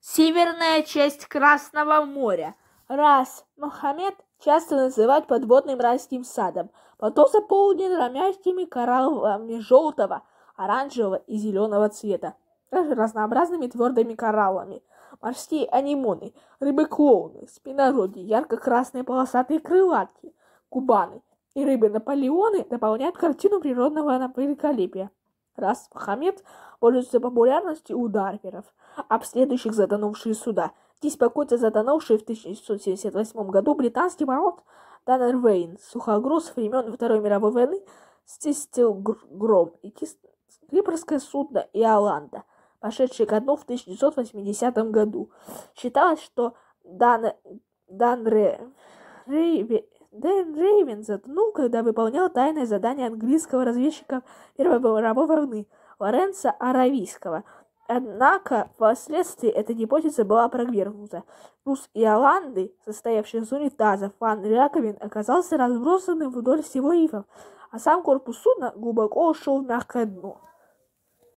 Северная часть Красного моря. Раз Мохаммед часто называют подводным райским садом. Потом заполнен ромящими кораллами желтого, оранжевого и зеленого цвета. Также разнообразными твердыми кораллами. Морские анимоны, рыбы-клоуны, спинородьи, ярко-красные полосатые крылатки, кубаны и рыбы-наполеоны дополняют картину природного великолепия. Раз Мохаммед пользуется популярностью у дайверов, обследующих затонувшие суда. Покоится затонувший в 1978 году британский пароход Таннервейн, сухогруз времен Второй мировой войны Стистилгром и кипрское судно Иоланда, пошедшее ко дну в 1980 году. Считалось, что Дан, Дан Ре, Рейве, Дэн Рейвен затонул, когда выполнял тайное задание английского разведчика Первой мировой войны Лоренца Аравийского. Однако, впоследствии эта гипотеза была опровергнута. Груз Иоланды, состоявший из унитазов, ванн и раковин, оказался разбросанным вдоль всего рифа, а сам корпус судна глубоко ушел в мягкое дно.